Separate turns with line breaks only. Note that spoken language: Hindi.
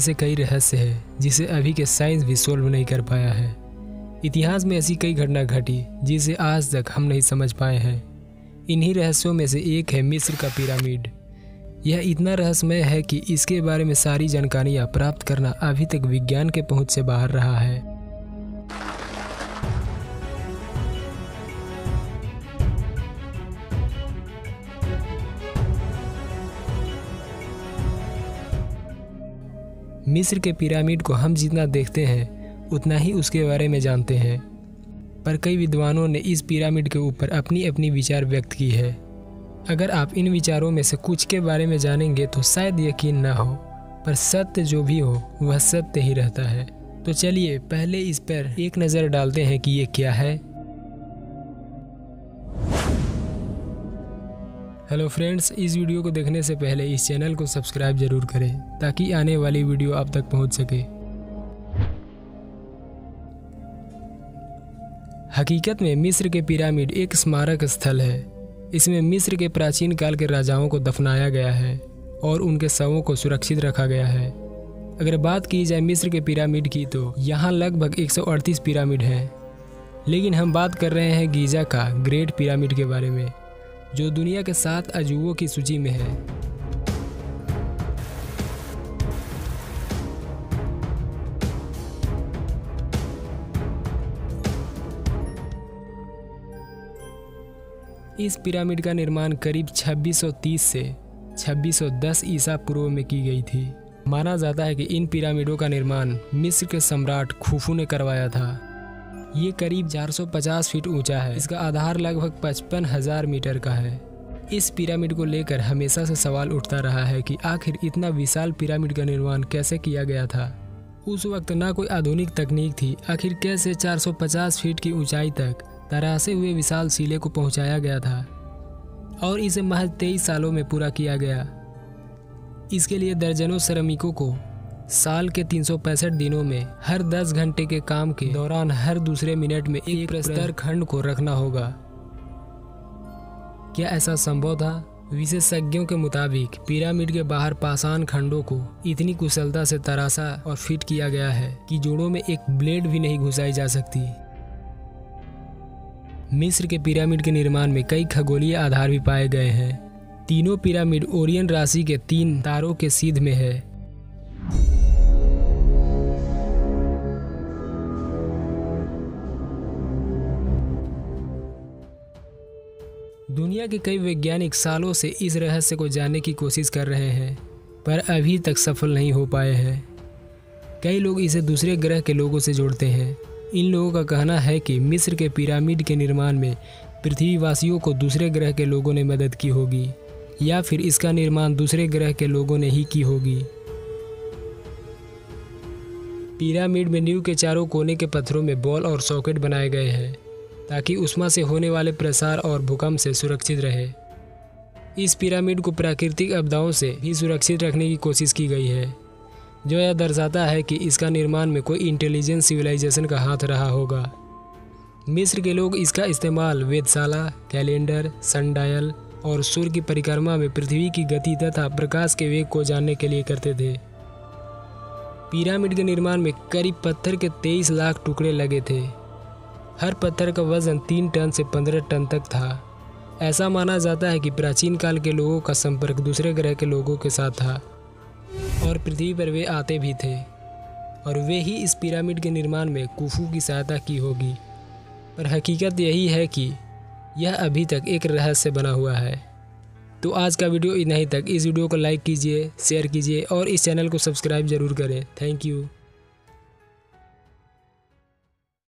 ऐसे कई रहस्य हैं, जिसे अभी के साइंस भी सोल्व नहीं कर पाया है। इतिहास में ऐसी कई घटना घटी, जिसे आज तक हम नहीं समझ पाए हैं। इन्हीं रहस्यों में से एक है मिस्र का पिरामिड। यह इतना रहस्यमय है कि इसके बारे में सारी जानकारियाँ प्राप्त करना अभी तक विज्ञान के पहुँच से बाहर रहा है। मिस्र के पिरामिड को हम जितना देखते हैं, उतना ही उसके बारे में जानते हैं। पर कई विद्वानों ने इस पिरामिड के ऊपर अपनी अपनी विचार व्यक्त की है। अगर आप इन विचारों में से कुछ के बारे में जानेंगे तो शायद यकीन ना हो, पर सत्य जो भी हो, वह सत्य ही रहता है। तो चलिए, पहले इस पर एक नज़र डालते हैं कि ये क्या है। हेलो फ्रेंड्स इस वीडियो को देखने से पहले इस चैनल को सब्सक्राइब ज़रूर करें, ताकि आने वाली वीडियो आप तक पहुँच सके। हकीकत में मिस्र के पिरामिड एक स्मारक स्थल है। इसमें मिस्र के प्राचीन काल के राजाओं को दफनाया गया है और उनके शवों को सुरक्षित रखा गया है। अगर बात की जाए मिस्र के पिरामिड की तो यहाँ लगभग 138 पिरामिड हैं। लेकिन हम बात कर रहे हैं गीजा का ग्रेट पिरामिड के बारे में। जो दुनिया के सात अजूबों की सूची में है। इस पिरामिड का निर्माण करीब 2630 से 2610 ईसा पूर्व में की गई थी। माना जाता है कि इन पिरामिडों का निर्माण मिस्र के सम्राट खुफू ने करवाया था। ये करीब 450 फीट ऊँचा है। इसका आधार लगभग पचपन हज़ार मीटर का है। इस पिरामिड को लेकर हमेशा से सवाल उठता रहा है कि आखिर इतना विशाल पिरामिड का निर्माण कैसे किया गया था? उस वक्त ना कोई आधुनिक तकनीक थी। आखिर कैसे 450 फीट की ऊंचाई तक तरासे हुए विशाल सीले को पहुँचाया गया था? और इसे महज तेईस सालों में पूरा किया गया। इसके लिए दर्जनों श्रमिकों को साल के तीन सौ पैंसठ दिनों में हर 10 घंटे के काम के दौरान हर दूसरे मिनट में एक प्रस्तर खंड को रखना होगा। क्या ऐसा संभव था? विशेषज्ञों के मुताबिक पिरामिड के बाहर पाषाण खंडों को इतनी कुशलता से तरासा और फिट किया गया है कि जोड़ों में एक ब्लेड भी नहीं घुसाई जा सकती। मिस्र के पिरामिड के निर्माण में कई खगोलीय आधार भी पाए गए हैं। तीनों पिरामिड ओरियन राशि के तीन तारों के सीध में है। दुनिया के कई वैज्ञानिक सालों से इस रहस्य को जानने की कोशिश कर रहे हैं, पर अभी तक सफल नहीं हो पाए हैं। कई लोग इसे दूसरे ग्रह के लोगों से जोड़ते हैं। इन लोगों का कहना है कि मिस्र के पिरामिड के निर्माण में पृथ्वीवासियों को दूसरे ग्रह के लोगों ने मदद की होगी, या फिर इसका निर्माण दूसरे ग्रह के लोगों ने ही की होगी। पिरामिड में न्यू के चारों कोने के पत्थरों में बॉल और सॉकेट बनाए गए हैं। ताकि उष्मा से होने वाले प्रसार और भूकंप से सुरक्षित रहे। इस पिरामिड को प्राकृतिक आपदाओं से भी सुरक्षित रखने की कोशिश की गई है, जो यह दर्शाता है कि इसका निर्माण में कोई इंटेलिजेंस सिविलाइजेशन का हाथ रहा होगा। मिस्र के लोग इसका इस्तेमाल वेदशाला, कैलेंडर सनडायल और सूर्य की परिक्रमा में पृथ्वी की गति तथा प्रकाश के वेग को जानने के लिए करते थे। पिरामिड के निर्माण में करीब पत्थर के 23 लाख टुकड़े लगे थे। हर पत्थर का वज़न तीन टन से पंद्रह टन तक था। ऐसा माना जाता है कि प्राचीन काल के लोगों का संपर्क दूसरे ग्रह के लोगों के साथ था और पृथ्वी पर वे आते भी थे और वे ही इस पिरामिड के निर्माण में कुफू की सहायता की होगी। पर हकीकत यही है कि यह अभी तक एक रहस्य बना हुआ है। तो आज का वीडियो इतना ही तक। इस वीडियो को लाइक कीजिए, शेयर कीजिए और इस चैनल को सब्सक्राइब ज़रूर करें। Thank you.